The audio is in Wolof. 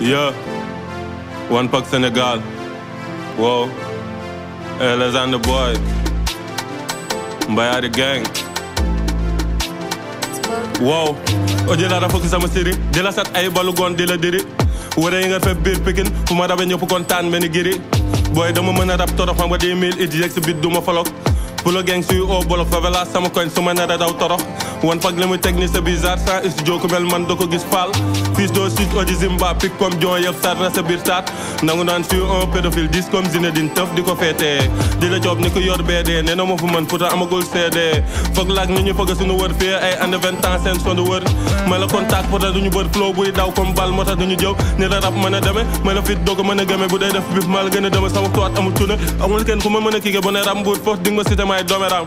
Yeah. One Pack Sénégal. Wow. Hey, les and the boy. Mbayari gang. Wow. Oje la dafa ci sama série. Di la sat ay balu gon di la diri. Wara yi nga fep biir pikin. Fu ma rabe ñëpp kontaan mel ni giri. Boy dama mën a rap torox xam nga 10 000 it yegg si bit du ma folog. Pulo gang suy oo bolok favela sama koñ su ma nar a daw torox. wan fag li muy teg ni sa bizarre sans studio ku mel man da ko gis faal fils doo sud odi zimba pic comme jon yëf sar na sa biir taat nangu naan sur un pédophile dis comme Zinedine tëf di ko feetee di la coob ni ko yor beedee nee na ma fu man futa amagul seedee foog laak ni ñu fëgg suñu wër fii ay année vingt ans seen sondu wër ma la contact pota duñu bër flow buy daw comme bal moo tax duñu jëw ni la rap mën a deme ma la fit doog mën a gëme bu dee def bif ma la gën a deme sama toit amul tuna amul kenn ku ma mën a kige bu ne ram buur foof di nga ma cité maay doomeram